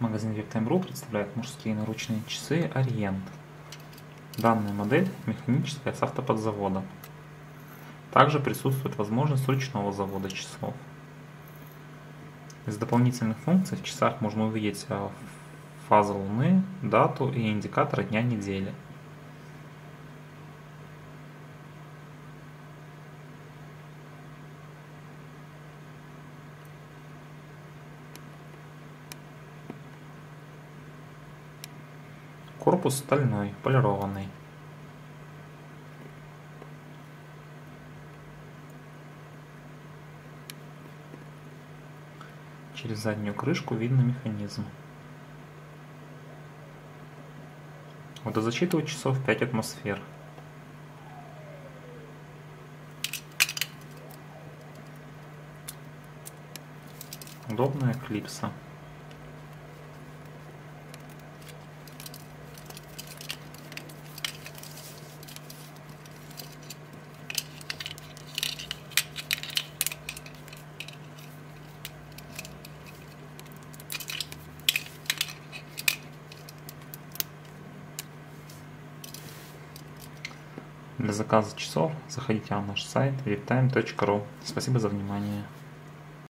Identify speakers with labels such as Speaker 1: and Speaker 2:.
Speaker 1: Магазин Vectime.ru представляет мужские наручные часы Orient. Данная модель механическая с автоподзавода. Также присутствует возможность ручного завода часов. Из дополнительных функций в часах можно увидеть а, фазу Луны, дату и индикатор дня недели. Корпус стальной, полированный. Через заднюю крышку видно механизм. Водозащита у часов 5 атмосфер. Удобная клипса. Для заказа часов заходите на наш сайт webtime.ru. Спасибо за внимание.